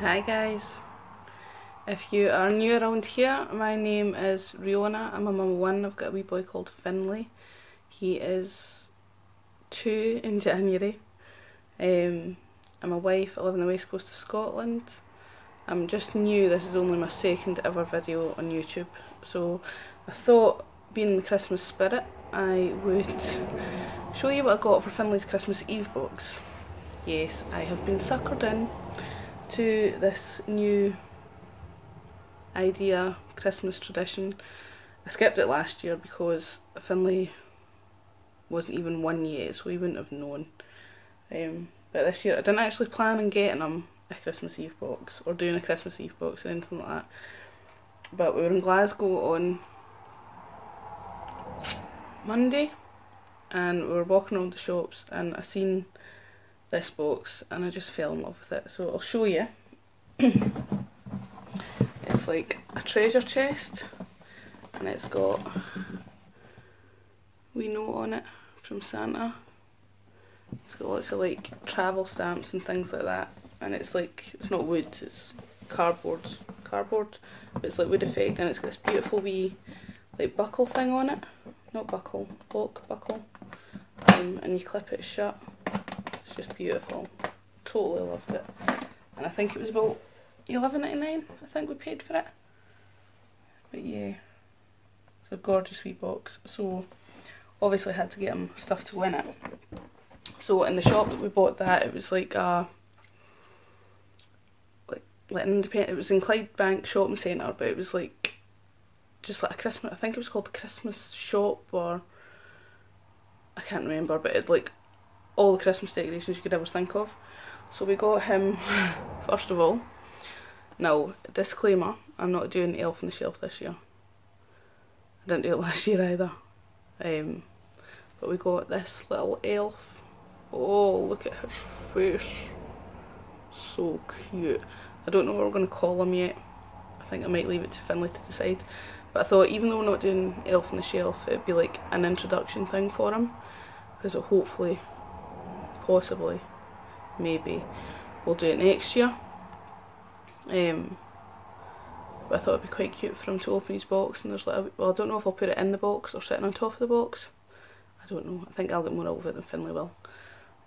Hi guys. If you are new around here, my name is Riona. I'm a mum of one. I've got a wee boy called Finley. He is two in January. Um, I'm a wife. I live on the west coast of Scotland. I'm just new. This is only my second ever video on YouTube. So I thought, being in the Christmas spirit, I would show you what I got for Finley's Christmas Eve box. Yes, I have been suckered in to this new idea Christmas tradition. I skipped it last year because Finley wasn't even one yet, so he wouldn't have known. Um, but this year I didn't actually plan on getting him a Christmas Eve box or doing a Christmas Eve box or anything like that. But we were in Glasgow on Monday and we were walking around the shops and I seen this box and I just fell in love with it. So I'll show you. it's like a treasure chest and it's got we note on it from Santa. It's got lots of like travel stamps and things like that and it's like it's not wood, it's cardboard cardboard but it's like wood effect and it's got this beautiful wee like buckle thing on it. Not buckle, lock buckle. Um, and you clip it shut it's just beautiful. Totally loved it. And I think it was about eleven ninety nine. I think we paid for it. But yeah, it's a gorgeous wee box. So obviously I had to get him stuff to win it. So in the shop that we bought that, it was like a like like an independent. It was in Clydebank Shopping Centre, but it was like just like a Christmas. I think it was called the Christmas shop or I can't remember, but it like all the Christmas decorations you could ever think of. So we got him, first of all, now, disclaimer, I'm not doing Elf on the Shelf this year. I didn't do it last year either. Um, but we got this little elf. Oh, look at his face. So cute. I don't know what we're going to call him yet. I think I might leave it to Finley to decide. But I thought even though we're not doing Elf on the Shelf, it'd be like an introduction thing for him. Because hopefully possibly, maybe, we'll do it next year. Um, I thought it'd be quite cute for him to open his box and there's like, a, well I don't know if I'll put it in the box or sitting on top of the box. I don't know, I think I'll get more out of it than Finley will.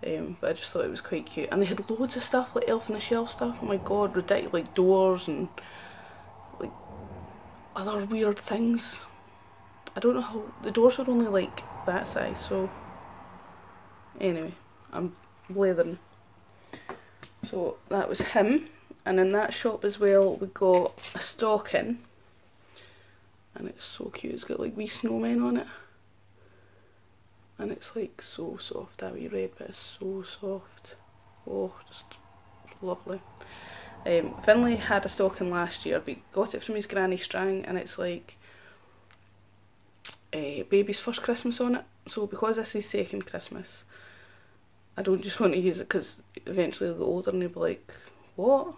Um, but I just thought it was quite cute. And they had loads of stuff, like Elf on the Shelf stuff, oh my god, ridiculous, like doors and like other weird things. I don't know how, the doors were only like that size, so anyway. I'm blathering. So that was him. And in that shop as well, we got a stocking. And it's so cute. It's got like wee snowmen on it. And it's like so soft. That wee red bit is so soft. Oh, just lovely. Um, Finley had a stocking last year, but got it from his granny Strang, and it's like a uh, baby's first Christmas on it. So because this is second Christmas, I don't just want to use it because eventually they'll get older and they'll be like, what?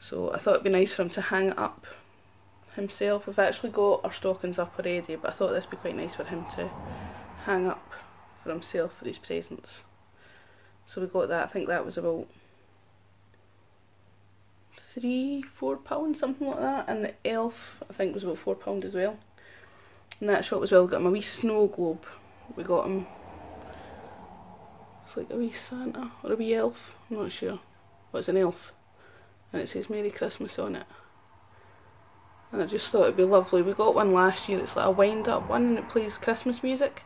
So I thought it'd be nice for him to hang it up himself. We've actually got our stockings up already, but I thought this would be quite nice for him to hang up for himself for his presents. So we got that, I think that was about three, four pounds, something like that. And the elf, I think was about four pound as well. In that shop as well, got him a wee snow globe. We got him like a wee Santa or a wee elf, I'm not sure. But it's an elf. And it says Merry Christmas on it. And I just thought it'd be lovely. We got one last year, it's like a wind up one and it plays Christmas music.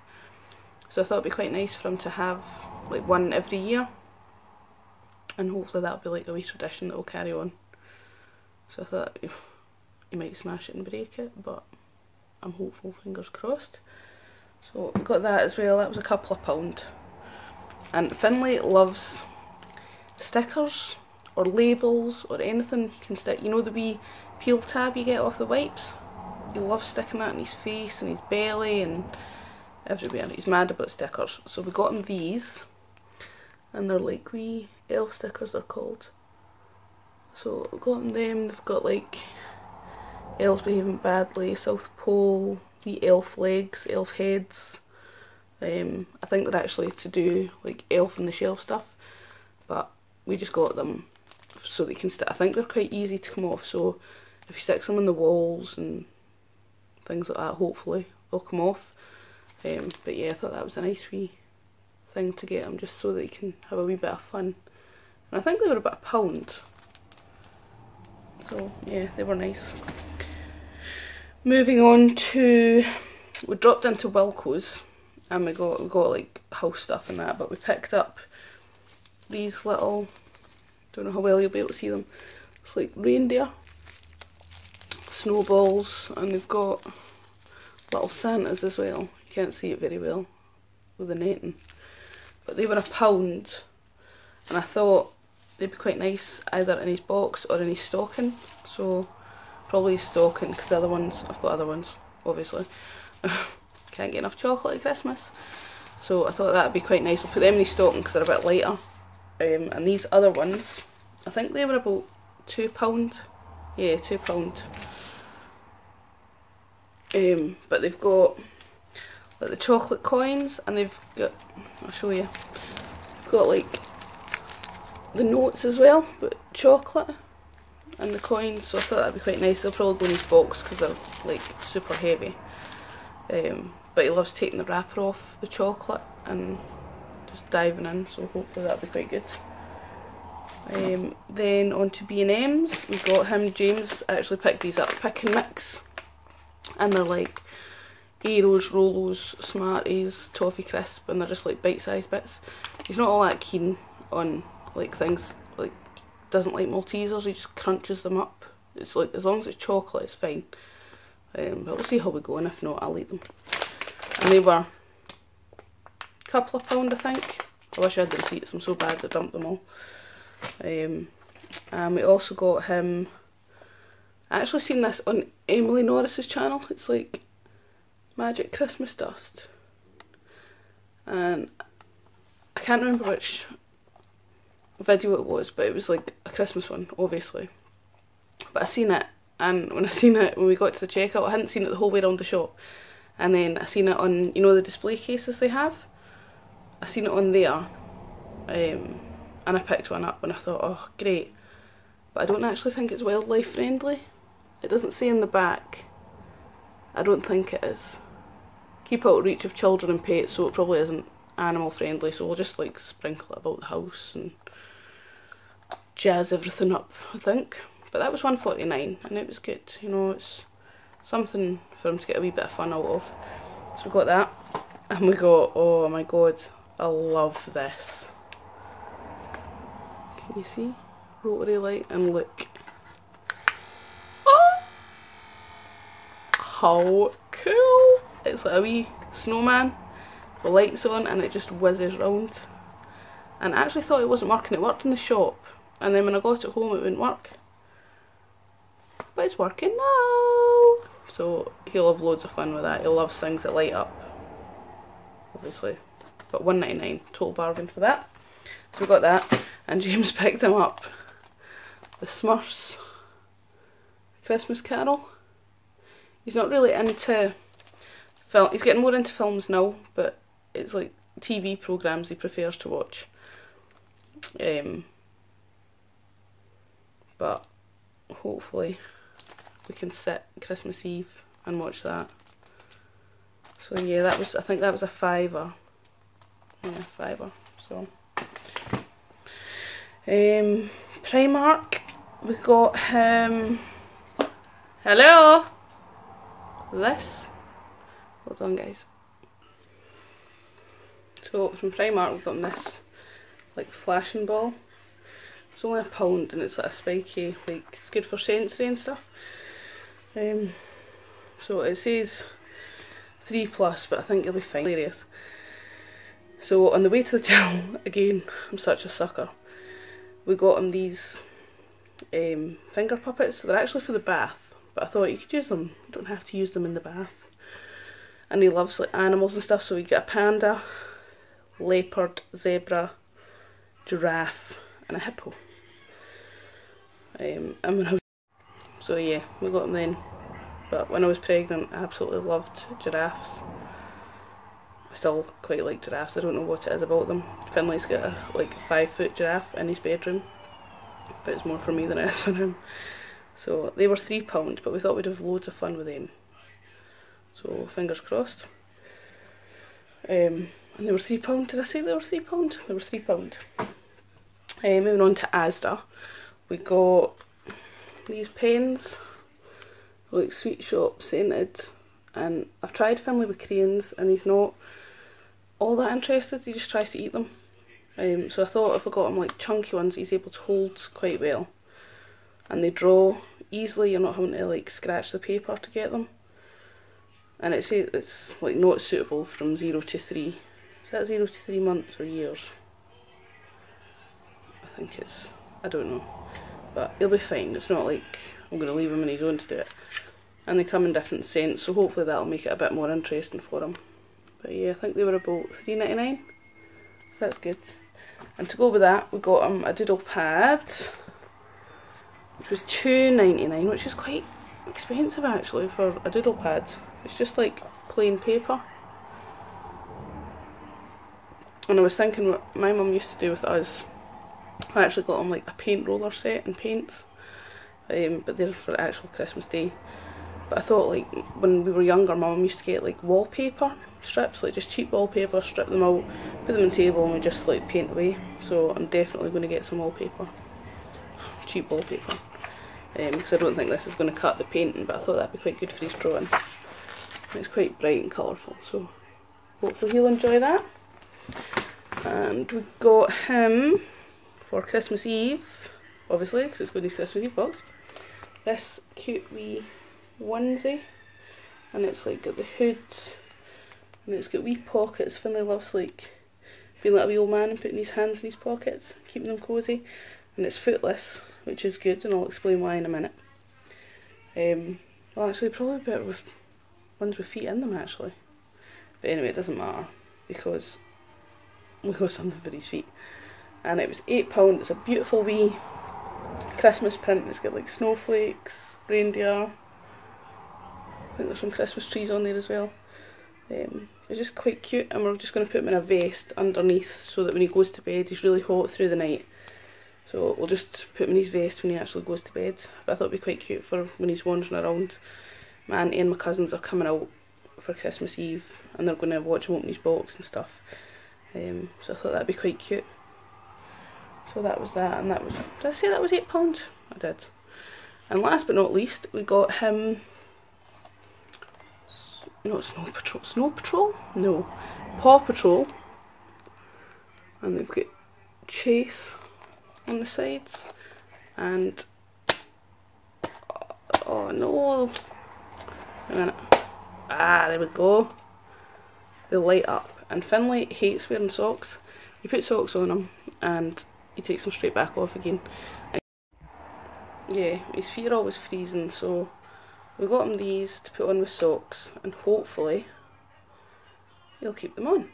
So I thought it'd be quite nice for him to have like one every year. And hopefully that'll be like a wee tradition that will carry on. So I thought he might smash it and break it, but I'm hopeful, fingers crossed. So we got that as well, that was a couple of pound. And Finley loves stickers or labels or anything you can stick. You know the wee peel tab you get off the wipes? He loves sticking that in his face and his belly and everywhere. He's mad about stickers. So we got him these and they're like wee elf stickers they're called. So we got him them. They've got like elves behaving badly, South Pole, wee elf legs, elf heads um, I think they're actually to do like elf on the shelf stuff, but we just got them so they can stick. I think they're quite easy to come off. So if you stick them on the walls and things like that, hopefully they'll come off. Um, but yeah, I thought that was a nice wee thing to get them just so that can have a wee bit of fun. And I think they were about a pound. So yeah, they were nice. Moving on to, we dropped into Wilko's and we got we got like house stuff and that, but we picked up these little, don't know how well you'll be able to see them. It's like reindeer, snowballs, and they've got little Santas as well. You can't see it very well with the netting, but they were a pound, and I thought they'd be quite nice either in his box or in his stocking. So probably his stocking because the other ones, I've got other ones, obviously. Can't get enough chocolate at Christmas. So I thought that'd be quite nice. I'll put them in his stocking because they're a bit lighter. Um, and these other ones, I think they were about £2. Yeah, £2. Um, but they've got like the chocolate coins and they've got, I'll show you, they've got like the notes as well, but chocolate and the coins, so I thought that'd be quite nice. They'll probably go in his box because they're like super heavy. Um, but he loves taking the wrapper off the chocolate and just diving in, so hopefully that'll be quite good. Um, then on to B&M's, we got him, James actually picked these up, pick and mix. And they're like Aeros, Rolos, Smarties, Toffee Crisp, and they're just like bite-sized bits. He's not all that keen on like things like doesn't like Maltesers, he just crunches them up. It's like as long as it's chocolate it's fine. Um, but we'll see how we go and if not I'll eat them. And they were a couple of pound I think. I wish I had the receipts, I'm so bad I dumped them all. Um, and we also got him, I actually seen this on Emily Norris's channel, it's like Magic Christmas Dust. And I can't remember which video it was, but it was like a Christmas one, obviously. But I seen it, and when I seen it, when we got to the checkout, I hadn't seen it the whole way around the shop. And then I seen it on, you know, the display cases they have. I seen it on there, um, and I picked one up, and I thought, oh, great. But I don't actually think it's wildlife friendly. It doesn't say in the back. I don't think it is. Keep out reach of children and pets, so it probably isn't animal friendly, so we'll just like sprinkle it about the house and jazz everything up, I think. But that was 149 and it was good, you know, it's something for him to get a wee bit of fun out of. So we got that and we got, oh my god, I love this. Can you see? Rotary light and look. Oh! How cool! It's like a wee snowman with lights on and it just whizzes round. And I actually thought it wasn't working, it worked in the shop and then when I got it home it wouldn't work but it's working now so he'll have loads of fun with that. He loves things that light up obviously. But 199 total bargain for that. So we got that and James picked him up. The Smurfs. Christmas Carol. He's not really into film he's getting more into films now but it's like TV programs he prefers to watch. Um, but hopefully we can sit Christmas Eve and watch that. So yeah, that was I think that was a fiver. Yeah, fiver. So um Primark we got him Hello This Hold on guys. So from Primark we've got this like flashing ball it's only a pound and it's like a spiky, like it's good for sensory and stuff. Um, so it says 3 plus, but I think you'll be fine. Hilarious. So on the way to the till, again, I'm such a sucker. We got him these um, finger puppets. They're actually for the bath, but I thought you could use them. You don't have to use them in the bath. And he loves like animals and stuff, so we get a panda, leopard, zebra, giraffe, and a hippo. Um, and when I so yeah, we got them then. But when I was pregnant, I absolutely loved giraffes. I still quite like giraffes. I don't know what it is about them. Finley's got a like five foot giraffe in his bedroom. but it's more for me than it is for him. So they were £3 but we thought we'd have loads of fun with them. So fingers crossed. Um, and they were £3. Did I say they were £3? They were £3. Um, moving on to Asda, we got these pens, like Sweet Shop scented, and I've tried Finley with crayons and he's not all that interested, he just tries to eat them. Um, so I thought if I got him like chunky ones he's able to hold quite well. And they draw easily, you're not having to like scratch the paper to get them. And it's, it's like not suitable from 0 to 3. Is that 0 to 3 months or years? I think it's, I don't know. But he'll be fine, it's not like I'm going to leave him on his own to do it. And they come in different scents, so hopefully that'll make it a bit more interesting for him. But yeah, I think they were about three ninety nine. so that's good. And to go with that, we got him a doodle pad, which was two ninety nine, which is quite expensive actually for a doodle pad. It's just like plain paper. And I was thinking what my mum used to do with us, I actually got him like a paint roller set and paints, um, but they're for actual Christmas Day. But I thought like when we were younger, mum used to get like wallpaper strips, like just cheap wallpaper, strip them out, put them on the table and we just like paint away. So I'm definitely going to get some wallpaper, cheap wallpaper, because um, I don't think this is going to cut the painting, but I thought that'd be quite good for his drawing. It's quite bright and colourful, so hopefully he'll enjoy that. And we got him for Christmas Eve, obviously, because it's his Christmas Eve box. This cute wee onesie, and it's like got the hoods and it's got wee pockets. Finley loves like being like a wee old man and putting his hands in his pockets, keeping them cosy. And it's footless, which is good, and I'll explain why in a minute. Um, well, actually, probably better with ones with feet in them, actually. But anyway, it doesn't matter because we got something for his feet. And it was £8. It's a beautiful wee Christmas print. It's got like snowflakes, reindeer. I think there's some Christmas trees on there as well. Um, it's just quite cute and we're just going to put him in a vest underneath so that when he goes to bed he's really hot through the night. So we'll just put him in his vest when he actually goes to bed. But I thought it'd be quite cute for when he's wandering around. My auntie and my cousins are coming out for Christmas Eve and they're going to watch him open his box and stuff. Um, so I thought that'd be quite cute. So that was that and that was, did I say that was £8? I did. And last but not least we got him not Snow Patrol, Snow Patrol? No, Paw Patrol. And they've got Chase on the sides. And, oh, oh no, a minute. Ah, there we go. They light up. And Finley hates wearing socks. You put socks on him and he takes them straight back off again. yeah, his feet are always freezing, so we got him these to put on with socks and hopefully he'll keep them on.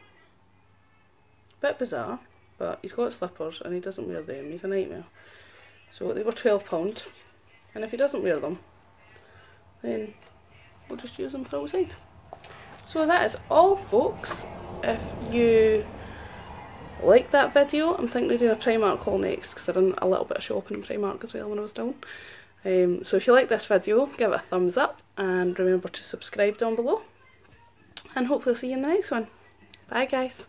Bit bizarre, but he's got slippers and he doesn't wear them, he's a nightmare. So they were £12 and if he doesn't wear them then we'll just use them for outside. So that is all folks. If you like that video, I'm thinking of doing a Primark haul next because I done a little bit of shopping in Primark as well when I was down. Um, so if you like this video, give it a thumbs up and remember to subscribe down below. And hopefully I'll see you in the next one. Bye guys.